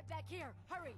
right back here. Hurry!